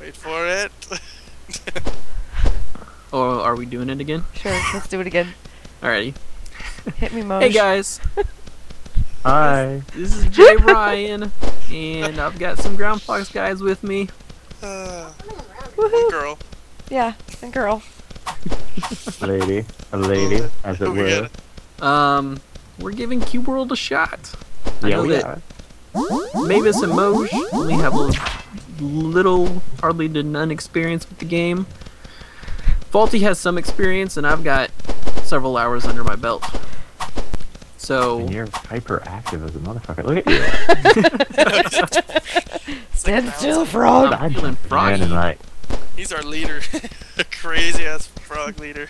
Wait for it. Or are we doing it again? Sure, let's do it again. Alrighty. Hit me, Moesh. Hey guys, Hi. this is Jay Ryan, and I've got some Groundfox guys with me. Uh, Woohoo! one girl. Yeah, and girl. Lady. A lady, as it We were. Um, we're giving Cube World a shot. I Yeah, know we that are. Mavis and Moesh only have a little, hardly to none experience with the game. Fawlty has some experience, and I've got several hours under my belt. So, And you're hyperactive as a motherfucker. Look at you. Stand still, frog. I'm feeling froggy. And like, He's our leader. Crazy ass frog leader.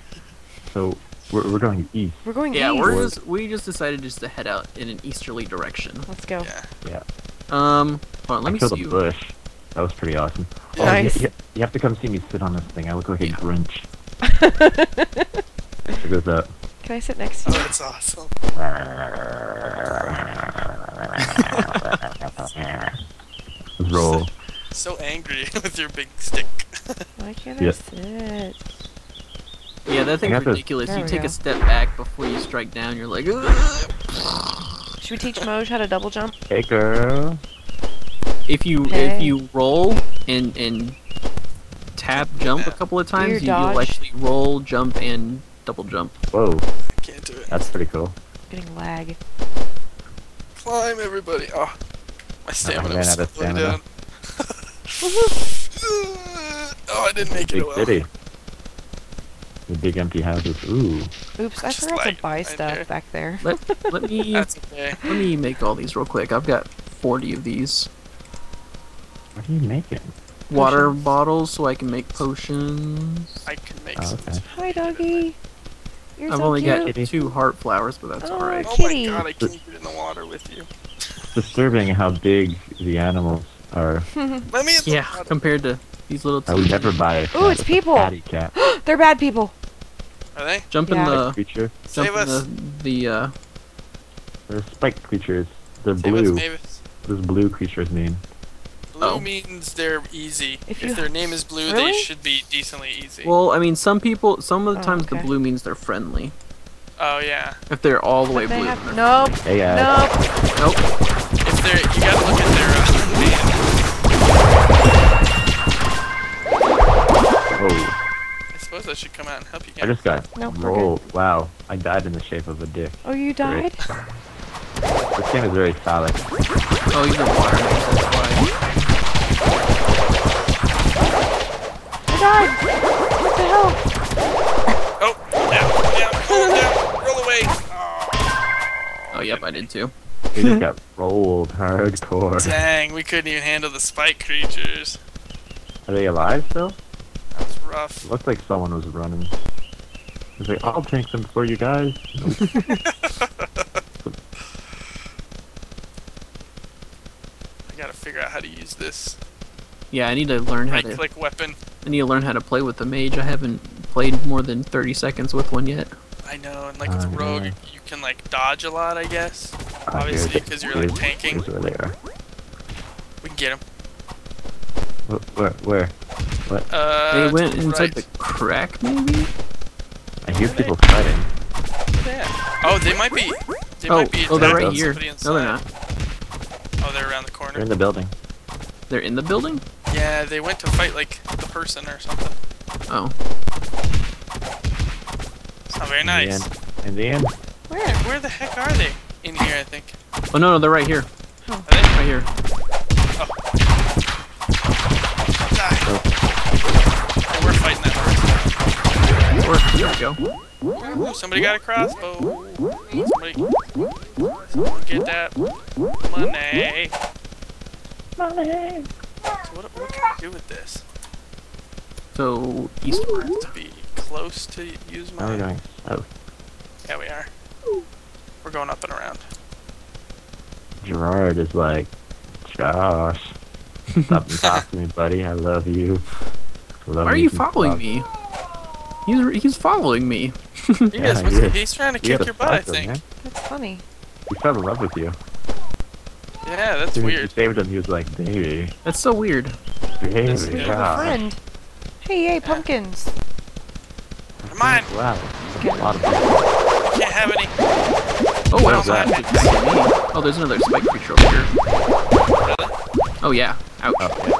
so we're, we're going east. We're going yeah, east. we're just, we just decided just to head out in an easterly direction. Let's go. Yeah. Yeah. Um, hold on, let I me killed see. a you. bush. That was pretty awesome. Oh, Nice. you, you- you have to come see me sit on this thing. I look like a Yeah. Grinch. Check this out. Can I sit next to Oh, you? that's awesome. Let's roll. So angry with your big stick. Why can't Yeah. I sit? Yeah, that thing's got this- ridiculous. You take go. a step back before you strike down. You're like, "Ugh." Should we teach Moesh how to double jump? Hey, girl. If you Okay. if you roll and and tap jump a couple of times, you, you'll actually roll, jump, and double jump. Whoa. I can't do it. That's pretty cool. Getting lag. Climb, everybody. Oh, my stamina ran was out of slowing stamina. down. oh, I didn't make Big it well. city. The big empty houses. Ooh. Oops, I Just forgot to buy right stuff there. back there. Let let me okay. let me make all these real quick. I've got forty of these What are you making? water Potions. bottles, so I can make potions. I can make Oh, some. okay. Hi, doggy. You're I've so only cute. got two heart flowers, but that's Oh, alright. Oh my god, I can't get in the water with you. It's disturbing how big the animals are. Let me in the Yeah, compared to these little. I would never buy a cat. Ooh, it's people. Patty cat. They're bad people. Are they? Jump in the creature. jump Save in us. the the uh, They're spiked creatures. They're Save blue. us, Mavis. What does blue creatures mean? Blue Oh. means they're easy. If If, their name is blue, Really? they should be decently easy. Well, I mean, some people, some of the Oh, times the blue means they're friendly. oh yeah. If they're all the way they blue. have they're nope, Hey guys. nope. Nope. If they're, you gotta look at their uh, name. Oh, I suppose I should come out and help you guys. I just got Nope, we're rolled. Wow, I died in the shape of a dick. Oh, you died? This game is very solid. Oh, he's a water mage, that's why. Oh I died. What the hell? Oh, down, down, pull down, roll away. Oh, Oh, yep, I did too. We just got rolled hardcore. dang, we couldn't even handle the spike creatures. Are they alive still? That's was rough. Looks like someone was running. He's like, I'll tank them for you guys. I gotta figure out how to use this Yeah, I need to learn how to. click weapon. I need to learn how to play with the mage. I haven't played more than 30 seconds with one yet. I know, and like with Oh, rogue, no. you can like dodge a lot, I guess. Ah, Obviously, 'cause you're, like, tanking. Where they are. We can get him. Wh- Where? Where? What? Uh, they went the inside right. the crack, maybe? I hear people fighting. Where they at? Oh, they might be. They Oh, might be oh, they're right here. No, they're not. Oh, they're around the corner. They're in the building. They're in the building? Yeah, they went to fight like the person or something. Oh. It's not very In the nice. end. In the end. Where? Where the heck are they? In here, I think. Oh, no, no, they're right here. Oh. Are they? Right here. Die. Hey, we're fighting that Or, there we go. person. Ooh, somebody got a crossbow. Somebody, someone get that money. Money. So what, what can I do with this? So, eastward. To be close to use Now we're my. going. Oh, Yeah, we are. We're going up and around. Gerard is like, Josh, stop and talk to me, buddy. I love you. Love Why are me you following fuck. me? He's, he's following me. He Yeah, is. he is. He's trying to You kick your butt, I think. man. That's funny. He fell in love with you. Yeah, that's As soon as weird. You saved him. He was like, baby. That's so weird. baby, This- We a yeah. friend. Hey, yay, pumpkins. Come on, Wow, a lot of people. can't have any. Oh, wow. is that? that's attacking me. Oh, there's another spike creature over here. Really? Oh, yeah. Ouch. Oh yeah.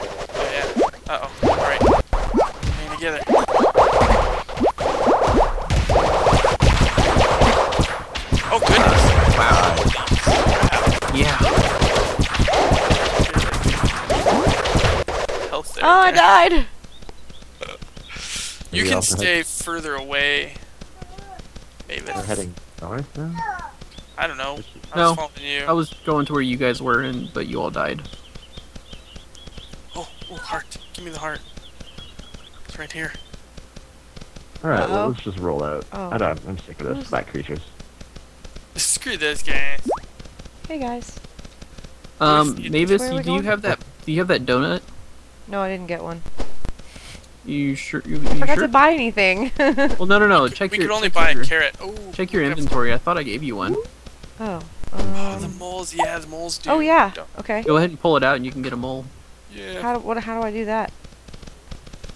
Oh, I died. You can also stay further away. Mavis. We're heading north now? I don't know. I No. was you. I was going to where you guys were, and but you all died. Oh, oh, heart. Give me the heart. It's right here. Alright, Uh-oh. well, let's just roll out. Oh. I don't, I'm sick of this. Black creatures. Screw those guys. Hey, guys. Um, Mavis, where are you, we do you going? have that? Do you have that donut? No, I didn't get one. You sure? You, you Forgot sure? to buy anything. Well, no, no, no. Check we your. could only buy your, a carrot. Oh. Check your inventory. I thought I gave you one. oh. Oh, the Um, moles. Yeah, the moles do. oh yeah. Okay. Go ahead and pull it out, and you can get a mole. Yeah. How do, what? How do I do that?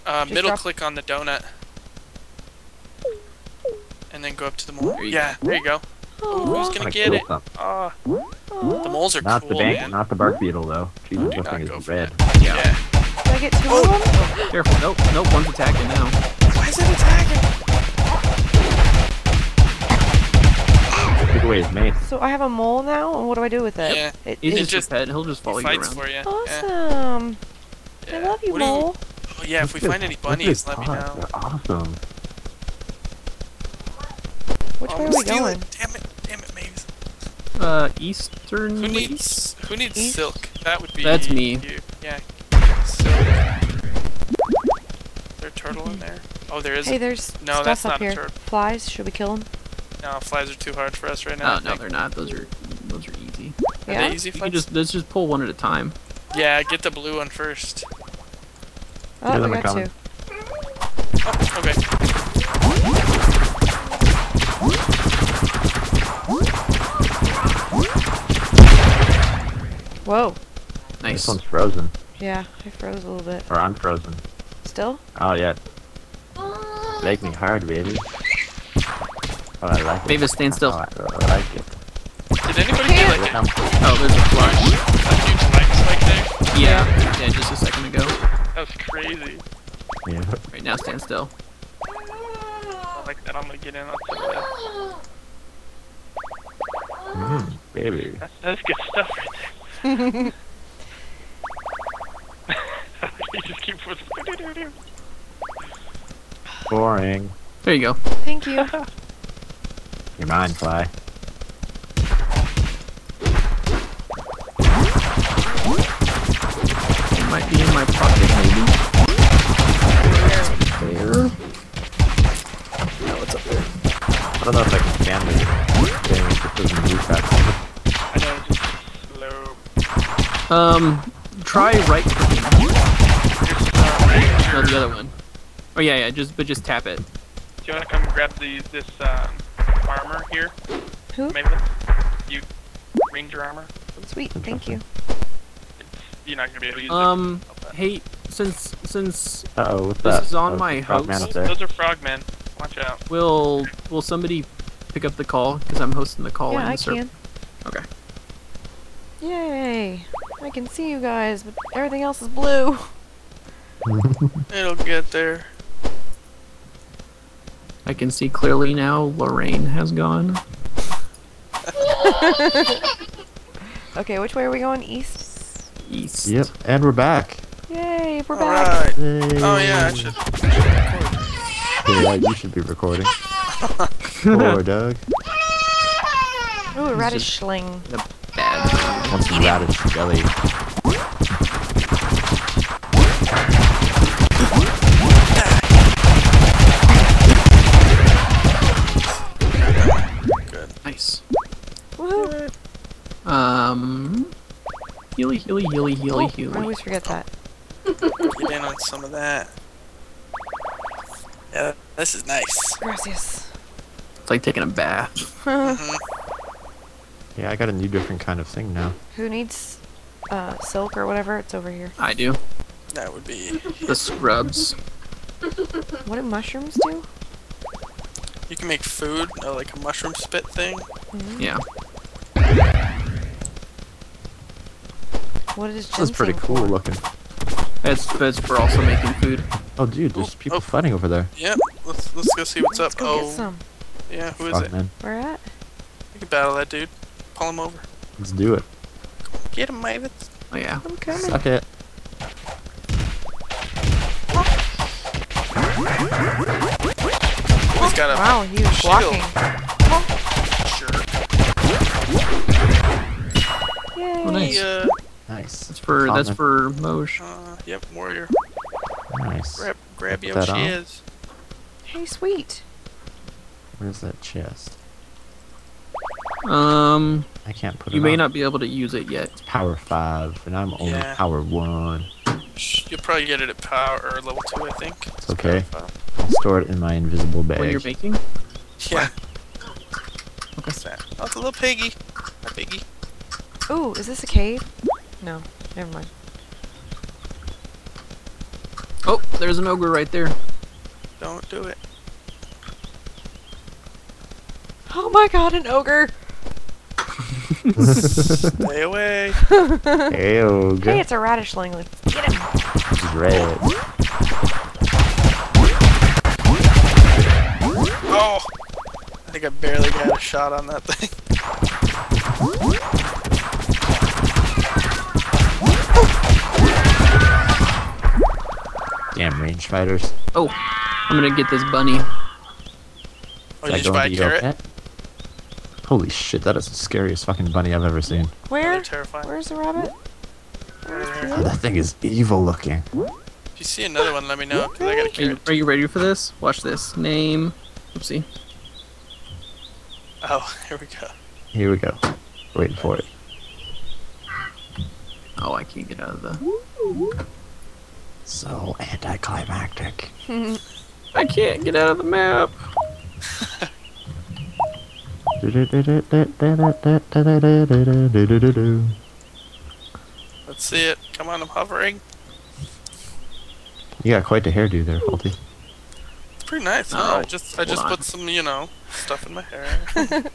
Uh, Just middle drop- click on the donut. And then go up to the mole. There you yeah, there you go. Oh, who's gonna get it? some. Ah, the moles are Not cool, the bank, man. not the bark beetle though. Jesus, Do that not thing go is red. Yeah. Yeah. Did I get two Oh. of them? Careful. Nope. Nope. One's attacking now. Why is it attacking? Take away his mace. So I have a mole now, and what do I do with it? Yeah. It, He's it- just, just- pet. He'll just follow He you around. for you. Awesome. yeah. I love you, What do mole. Oh yeah, if we Look find any bunnies, his let me know. They're awesome. Which Oh, way are I'm we stealing. going? Damn it! Damn it, Mavis. Uh, eastern. Who needs Who needs East? silk? That would be. That's me. You. Yeah. Silk. Is there a turtle in there? Oh, there is. Hey, there's No, stuff that's up not a here. turtle. Flies. Should we kill them? No, flies are too hard for us right now. Oh no, they're not. Those are those are easy. Are Yeah. they easy You can flies? just let's just pull one at a time. Yeah, get the blue one first. Oh, Yeah, we got coming. two. Oh, okay. Whoa. Nice. This one's frozen. Yeah, I froze a little bit. Or I'm frozen. Still? Oh yeah. Make me hard, baby. Oh, I like it. Mavis, stand still. Oh, I like it. Did anybody get Look like a, Oh, there's a flash. a huge light spike there? Yeah. Yeah, just a second ago. That was crazy. Yeah. Right now, stand still. I like that. I'm gonna get in on some of that. Mm, baby. That's, that's good stuff right there. you just keep pushing. Boring. There you go. Thank you. Your mind fly. It might be in my pocket, maybe. There. No, it's up there. I don't know if I can scan this thing. It doesn't move fast. I know, just slow. Um, try right clicking. No, the other one. Oh yeah, yeah. Just but just tap it. Do you want to come grab the this um, armor here? Who? Maybe you ranger armor. Sweet. Thank you. You're not gonna be able to use Um, it. hey, since since Uh oh, what's This that? is on Oh, my frog man host. Those are frogmen. Watch out. will will somebody pick up the call because I'm hosting the call yeah, in I the server. can. Okay. Yay! I can see you guys, but everything else is blue. It'll get there. I can see clearly now. Lorraine has gone. Okay, which way are we going? East? East. Yep, and we're back. Yay, we're back. Alright. Yay. Oh yeah, I should. Yeah, you should be recording. Poor Doug. Ooh, a He's radish just- sling. Bad. Wants some radish jelly. Healy, healy, healy, healy, Oh, I always forget that. Get in on some of that. Yeah, this is nice. Gracias. It's like taking a bath. Mhm. Yeah, I got a new different kind of thing now. Who needs uh, silk or whatever? It's over here. I do. That would be. The scrubs. What do mushrooms do? You can make food, uh, like a mushroom spit thing. Yeah. What is This is pretty cool for? looking. It's, it's for also making food. Oh, dude, there's Oh, people oh. fighting over there. Yep. Let's let's go see what's Let's up. go oh, get some. yeah. Who is Fuck, it? man. Where at? We can battle that dude. Pull him over. Let's do it. Get him, Mavis. Oh yeah. I'm coming. Suck it. He's got a Wow, he was Shield. blocking. shirt. Yay. Oh, nice. He, uh, Nice. That's for that's for Moesh. uh, yep, warrior. Nice. Grab, grab Put your that on. Hey, sweet. Where's that chest? Um, I can't put it. you may on. not be able to use it yet. It's power 5, and I'm only Yeah. power 1. You'll probably get it at power or level two, I think. It's okay. I'll store it in my invisible bag. When you're making. Yeah. What's that? Oh, it's a little piggy. A piggy. Ooh, is this a cave? No, never mind. Oh, there's an ogre right there. Don't do it. Oh my god, an ogre! Stay away. Ew, Hey, it's a radishling. Let's get him. red. Oh! I think I barely got a shot on that thing. Range fighters. Oh, I'm gonna get this bunny. Oh, Is you just buy a your carrot? pet? Holy shit, that is the scariest fucking bunny I've ever seen. Where? Really terrifying. Where's the rabbit? Where's the Oh, that thing is evil looking. If you see another one, let me know, I got a Are you, carrot. are you ready for this? Watch this. Name. Oopsie. Oh, here we go. Here we go. Waiting for it. Oh, I can't get out of the. So anticlimactic. I can't get out of the map. Let's see it. Come on, I'm hovering. You got quite the hairdo there, Fawlty. It's pretty nice. you know, I Oh, just I just on. put some, you know, stuff in my hair.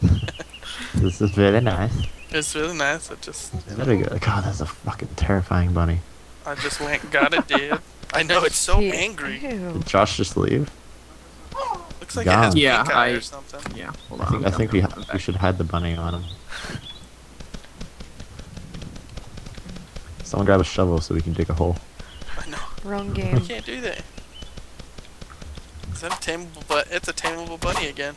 This is really nice. it's really nice. I just you know, Very good. God, that's a fucking terrifying bunny. I just went got it, dude. I know it's so Ew. angry. Ew. Did Josh just leave? Looks like it has Gone. Yeah, pink eye I- or something. Yeah. Hold I think, I think we, coming ha- we should hide the bunny on him. Someone grab a shovel so we can dig a hole. I know. Wrong You game. can't do that. Is that a tameable but it's a tameable bunny again.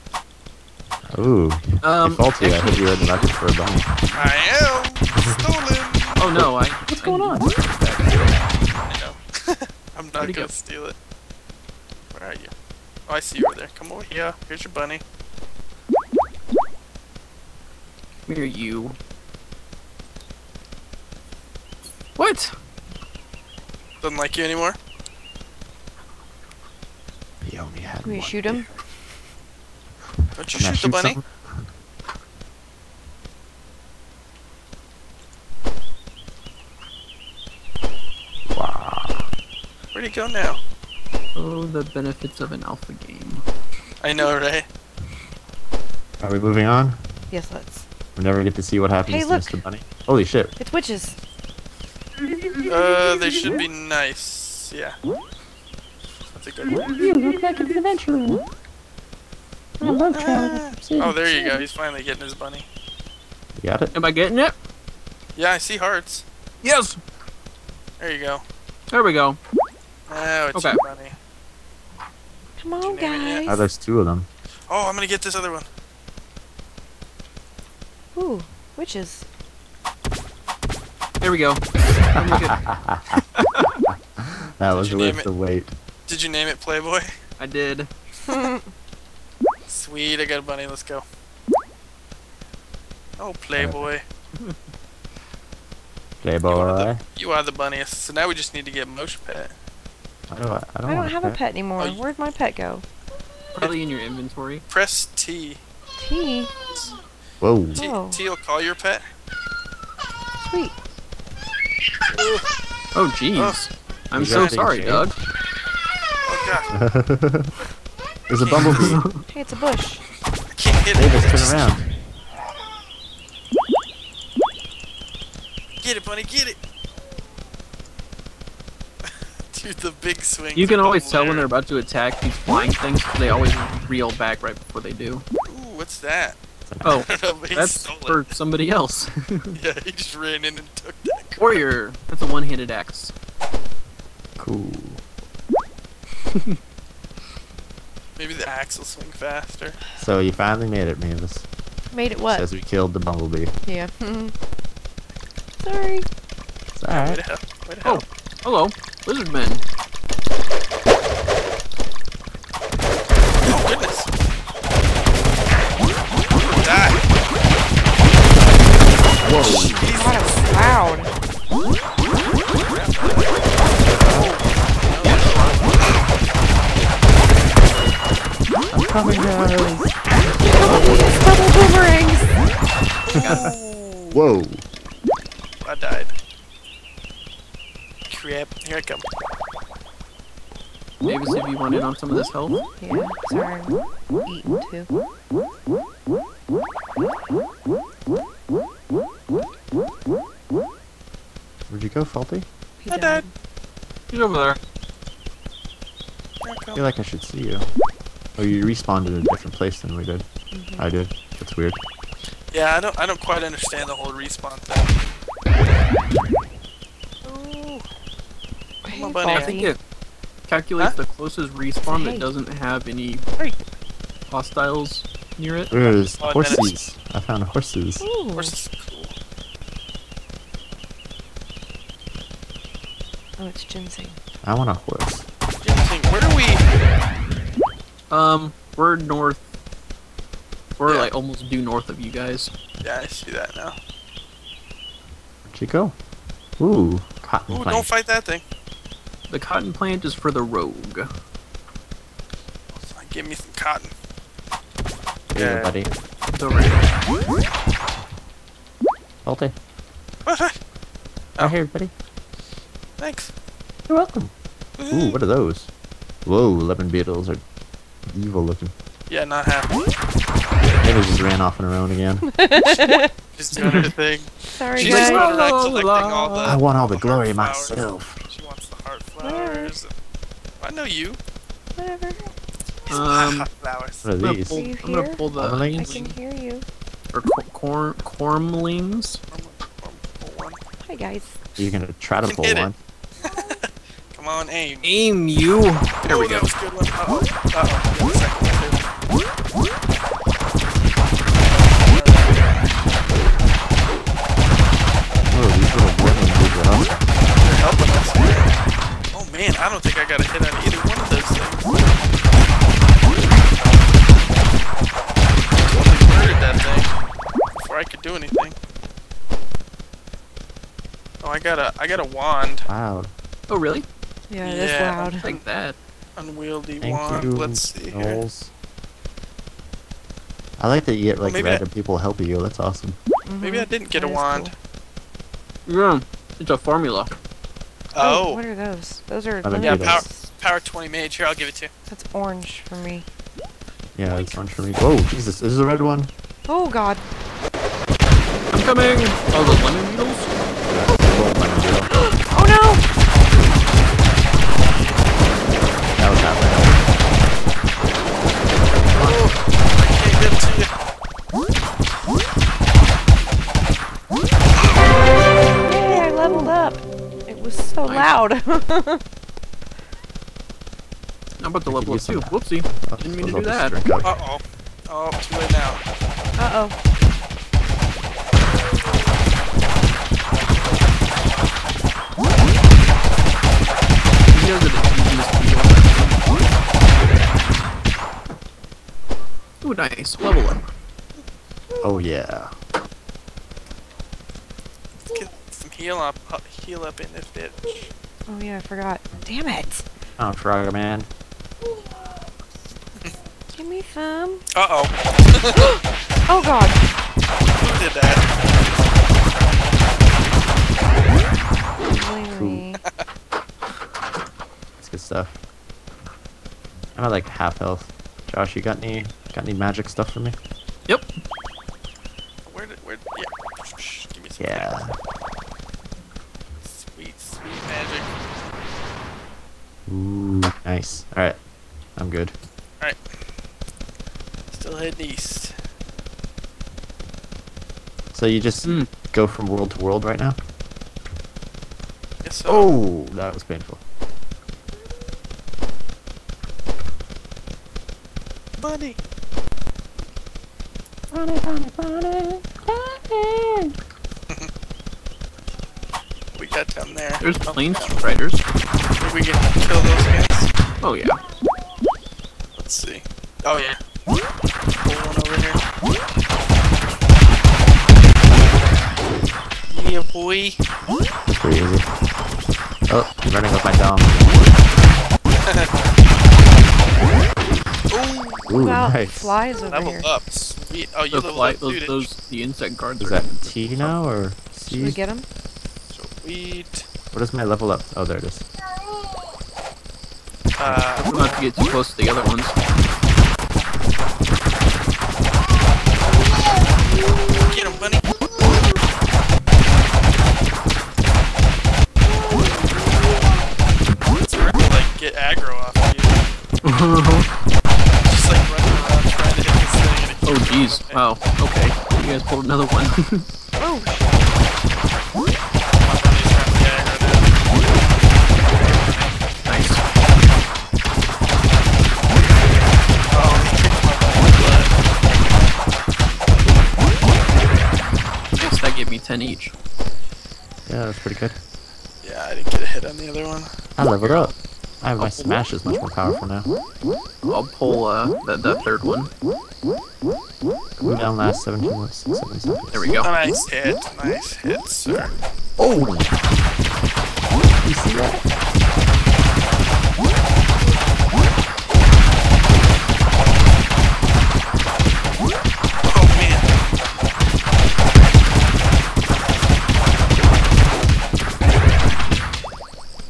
Ooh. Um, hey, Fawlty, I heard you were in the market for a bunny. I am stolen. Oh no, I. What's going on? I know. I'm not Where'd gonna go? steal it. Where are you? Oh, I see you over there. Come over here. Here's your bunny. Where are you. What? Doesn't like you anymore. He only had Can we one shoot him? beer. Don't you Can I shoot the bunny? something? Where'd go now? Oh, the benefits of an alpha game. I know, right? Are we moving on? Yes, let's. We never get to see what happens Hey, to look. Mr. Bunny. Holy shit. It's witches. Uh, they should be nice. Yeah. That's a good one. You look like an adventurer. I love traveling. Ah. Oh, there you go. He's finally getting his bunny. You got it? Am I getting it? Yeah, I see hearts. Yes. There you go. There we go. Now it's Okay. your bunny. Come on, you name it yet? Oh, guys. there's two of them. Oh, I'm gonna get this other one. Ooh, witches. There we go. I'm That was you worth the wait. Did you name it Playboy? I did. Sweet, I got a bunny. Let's go. Oh, Playboy. Playboy. You are the bunniest. So now we just need to get Motion Pet. How do I, I don't, I don't have a that. pet anymore. Oh, you- Where'd my pet go? Probably in your inventory. Press T. T. Whoa. Oh. T, Oh. T will call your pet. Sweet. Oh, jeez. I'm so sorry, Jake. Doug. Oh god, There's a bumblebee. Hey, it's a bush. I can't hit it. Davis, turn around. Get it, bunny, get it. Dude, the big swing. You can always tell when they're about to attack these flying things. They always reel back right before they do. Ooh, what's that? Oh, know, that's for it. somebody else. Yeah, he just ran in and took that. crap. Warrior. That's a one-handed axe. Cool. Maybe the axe will swing faster. So you finally made it, Mavis. Made it what? Says we killed the bumblebee. Yeah. Sorry. It's Way alright. to hell. Way to Oh, hello, lizard men. Oh, goodness. Die. Whoa. Jesus. God, it was loud. I'm coming, guys. Double boomerangs. Whoa. I died. Crap. Here I come. Davis, if you want in on some of this health. Yeah. Sorry, I'm eating too. Where'd you go, Fawlty? He I died. He's over there. I I feel like I should see you. Oh, you respawned in a different place than we did. Mm-hmm. I did. That's weird. Yeah, I don't. I don't quite understand the whole respawn thing. Ooh. Hey, Come on, buddy. I think it calculates Huh? the closest respawn Hey. that doesn't have any Hey. hostiles near it. There's Oh, it's- horses. I found horses. Ooh. Horse is cool. Oh, it's ginseng. I want a horse. Ginseng, Where are we? Um, we're north. We're Yeah. like almost due north of you guys. Yeah, I see that now. Where'd you go? Ooh, cotton Ooh, plant. don't fight that thing. The cotton plant is for the rogue. Give me some cotton. Here, Yeah. buddy. It's over here. Fawlty. What? what? Oh, here, buddy. Thanks. You're welcome. Ooh, what are those? Whoa, lemon beetles are evil looking. Yeah, not happy. Maybe just ran off on her own again. Just doing her thing. Sorry, She's just guys. running around collecting all the. I want all the heart glory flowers. myself. She wants the heart flowers. I know you. Whatever. Um, flowers. What are I'm gonna these? pull, Are you I'm gonna pull the I can hear you. or cor- cor- cormlings. Hi, guys. You're gonna try to pull one. Come on, aim. Aim you. There oh, we go. that was a good man, I don't think I got a hit on either one of those things. Totally murdered that thing before I could do anything. Oh, I got a, I got a wand, Wow. Oh really? Yeah, it is Yeah. loud. Take that. unwieldy Thank wand. you. Let's see here. I like that you get like maybe I- random people helping you. That's awesome. Maybe I Mhm, didn't get that a wand. cool. Yeah, it's a formula. Oh, oh, What are those? Those are yeah, lemon power, power 20 mage. Here, I'll give it to you. That's orange for me. Yeah, it's orange for me. Whoa, Jesus, this is a red one. Oh god. I'm coming. Oh, the lemon beetles. Loud. I'm about to I could level up use some too. of Whoopsie. Oh, Didn't mean to I'll do just that. drink up. Uh-oh. Oh, too late now. Uh oh. He does it at easiest Ooh, nice. Level up. Oh yeah. Let's get some heal up, uh, heal up in this bitch. Oh yeah, I forgot. Damn it. Oh, Frogger Man. Give me some. Uh-oh. Oh god. Who did that? Blame me. good stuff. I'm at like half health. Josh, you got any got any magic stuff for me? Yep. Where did where? Yeah. Shh, Give me some. Yeah. Sweet, sweet magic. Ooh, nice. All right, I'm good. Alright. Still heading east. So you just Hmm. go from world to world right now? Yes, so. Oh, that was painful. money. We got down there. There's Oh, planes riders. Did we get to kill those guys? Oh yeah. Let's see. Oh yeah. Yeah, boy. That's pretty easy. Oh, I'm running with my dom. Ooh, Ooh, wow, nice. flies over level here. up. Sweet. Oh, you The leveled fly, up, those, dude. those, the insect guards Is are. that T now or Should we get him? Sweet. What is my level up? Oh, there it is. Uh, Not to get too close to the other ones. Jeez. going Wow. Okay. You guys pulled another one. Oh, My bunny's trying to get aggro nice. Oh, he kicked my bunny's butt. Nice. That gave me ten each. Yeah, that's pretty good. Yeah, I didn't get a hit on the other one. I leveled up. I have my smash is much more powerful now. I'll pull uh that, that third one. Cooldown lasts 17 more, 6, 7 seconds. There we go. Nice hit. Nice hit, sir. Oh! You see that? Oh man.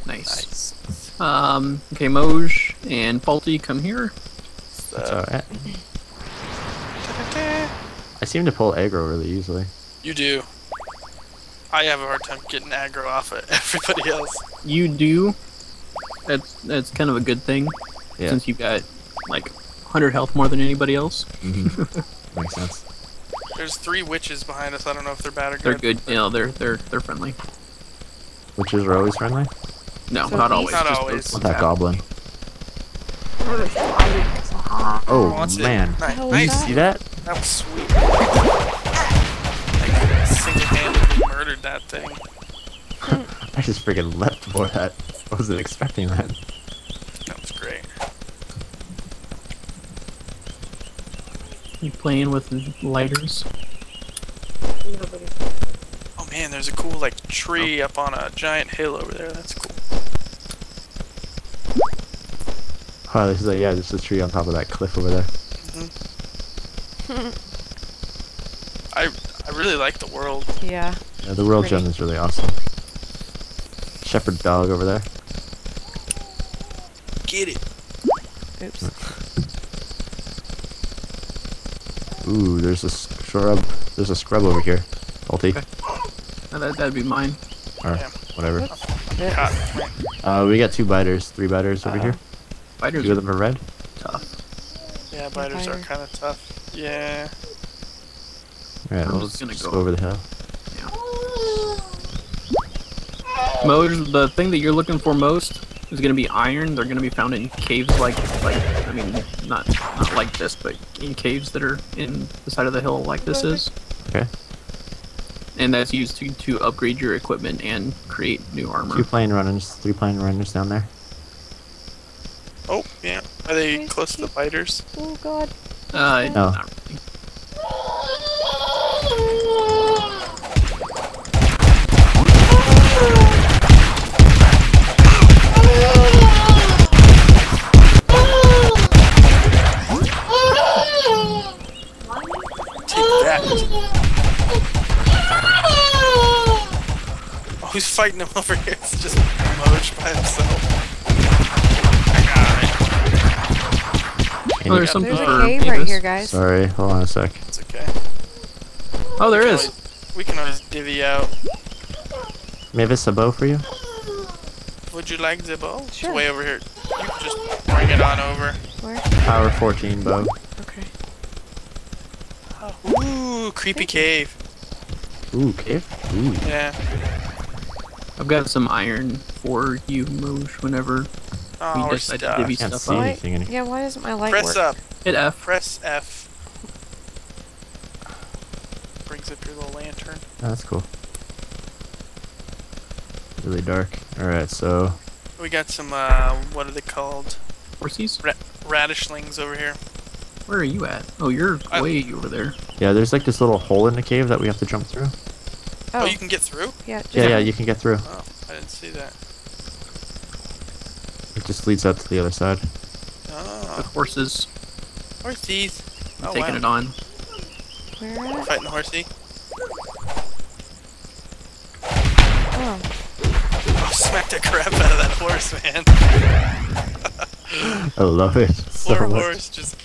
Nice. Nice. Um. Okay, Moesh and Fawlty, come here. That's alright. I seem to pull aggro really easily. you do. I have a hard time getting aggro off of everybody else. You do. That's that's kind of a good thing Yeah. since you've got like 100 health more than anybody else. Mm-hmm. Makes sense. There's three witches behind us. I don't know if they're bad or good. They're good. good. You know, they're they're they're friendly. Witches are always friendly? No, So not always. Not just always. those What ones that out. goblin? Oh, Wants man. Nice. hell you nice. see that? That was sweet. Like, single-handedly murdered that thing. I just freaking leapt for that. I wasn't expecting that. That was great. You playing with lighters? Oh man, there's a cool like tree oh. up on a giant hill over there. That's cool. Oh, this is a, yeah, there's a tree on top of that cliff over there. I I really like the world. yeah. Yeah, the world Pretty. gem is really awesome. Shepherd dog over there. Get it. Oops. Ooh, there's a scrub. There's a scrub over here. Ulti. Uh, that that'd be mine. Or Yeah. whatever. This. Uh, we got two biters, three biters over Uh, here. Fighters Two of are them are red. tough. yeah, biters are kind of tough. Yeah. Alright, I'm well, just gonna just go- go over the hill. Moesh, the thing that you're looking for most is gonna be iron. They're gonna be found in caves like like I mean not not like this, but in caves that are in the side of the hill like this is. Okay. And that's used to, to upgrade your equipment and create new armor. Two plane runners, three plane runners down there. Yeah. Are they Nice. close to the biters? Oh god. Uh, No. really. Take that. Oh, who's fighting him over here? It's just Moesh by himself. Oh, there's something There's for a cave right here, guys. Sorry, hold on a sec. It's okay. Oh, there we can is. always- we can always divvy out. Mavis, a bow for you? Would you like the bow? Sure. It's way over here. You can just bring it on over. Where? Power 14 bow. Okay. Ah, ooh, creepy cave. Ooh, cave? Ooh. Yeah. I've got some iron for you, Moesh, whenever Oh, we we're decide to stuck. Can't stuff see up. Why- anything in here. Yeah, why doesn't my light Press work? up. Hit F. Press F. Brings up your little lantern. Oh, that's cool. Really dark. Alright, so We got some, uh, what are they called? Horsies? Radishlings over here. Where are you at? Oh, you're I- way over there. yeah, there's like this little hole in the cave that we have to jump through. Oh, Oh, you can get through? yeah. Yeah, yeah, you can get through. Oh, I didn't see that. It just leads out to the other side. With Oh, horses. horsies. Oh, taking wow. it on. Where at? Fighting horsey. Oh, Oh, smack the crap out of that horse, man. I love it so Poor much. horse just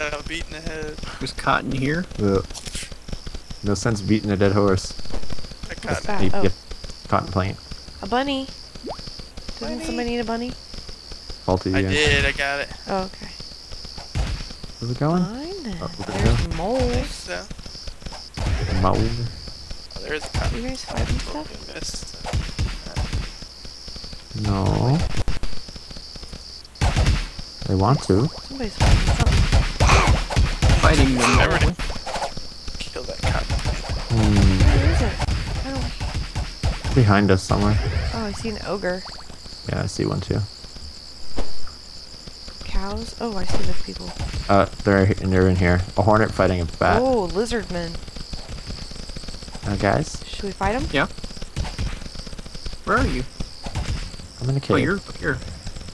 uh, beating the head. There's cotton here. Ugh. No sense beating a dead horse. I What's that? You Oh. get cotton plant. a bunny. Doesn't Bunny. somebody need a bunny? Fawlty. I yeah. did, I got it. Oh, okay. Where's it going? Fine. Oh, there we There's moles. So, Mound. oh, there's a cotton. You guys fighting Oh, stuff? missed. No. I want to. Somebody's fighting something. Fighting them. Never all. did. Kill that cotton. Hmm. Where is it? Oh, Behind us somewhere. oh, I see an ogre. Yeah, I see one too. Cows. Oh, I see the people. Uh, they're they're in here. A hornet fighting a bat. Oh, lizardmen. Uh, guys, Should we fight them? Yeah. Where are you? I'm in a Oh, you're up here.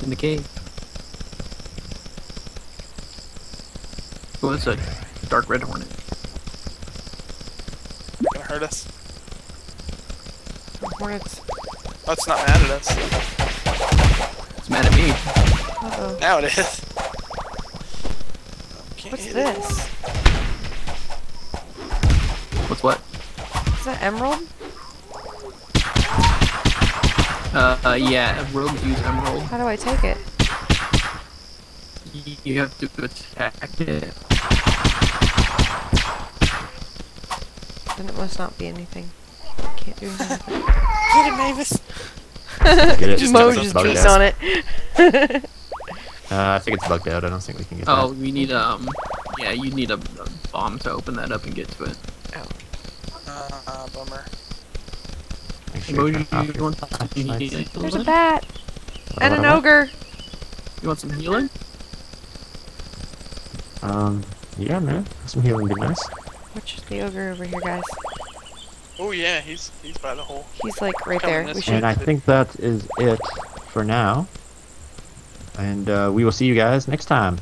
In the cave. Oh, it's a dark red hornet. Gonna hurt us. Hornets. Oh, it's not mad at us. It's mad at me. Uh oh. Now it is. Can't What's hit it. this? What's what? Is that emerald? Uh, uh yeah, rogues use emerald. How do I take it? You have to attack it. Then it must not be anything. Can't do anything. Get it, Mavis. Get it? Just Mo comes up just beats on it. Uh, I think it's bugged out. I don't think we can get Oh, that. we need um, yeah, you need a, a bomb to open that up and get to it. Uh, bummer. Make sure you Emoji, turn off you your want some flashlights. healing? There's a bat and an What, what, ogre. You want some healing? Um, yeah, man. Some healing would be nice. Watch the ogre over here, guys. Oh yeah, he's he's by the hole. He's like right Coming there. We And I think that is it for now. And uh, we will see you guys next time.